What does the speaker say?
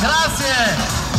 Grazie!